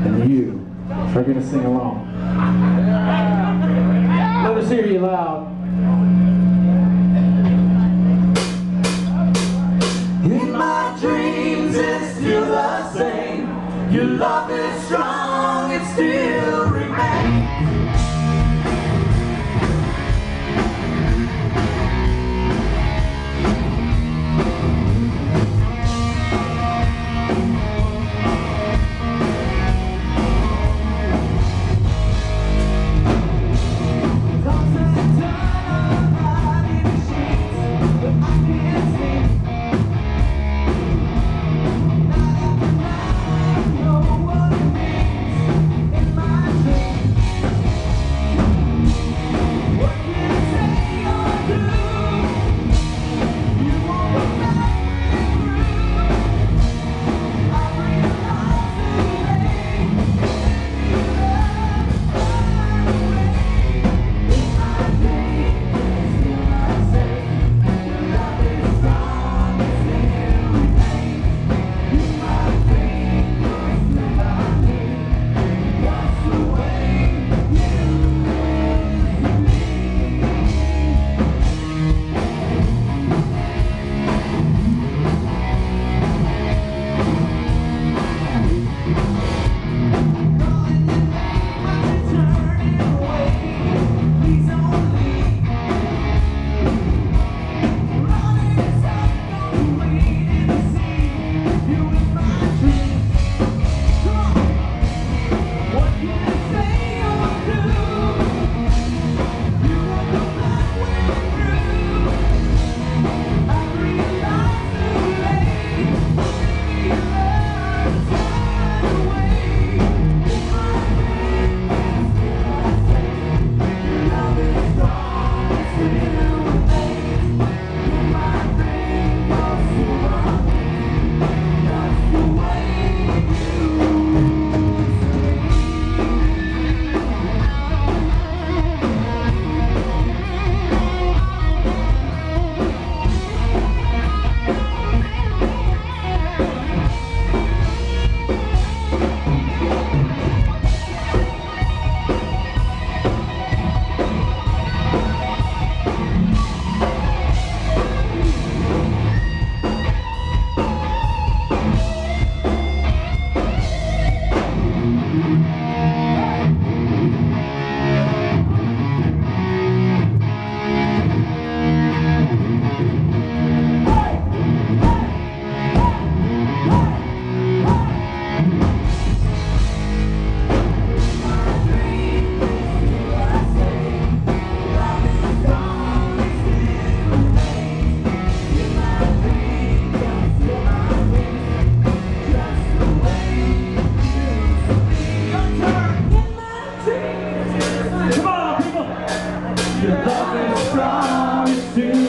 And you are going to sing along. Let us hear you loud. In my dreams it's still the same Your love is strong, it's still to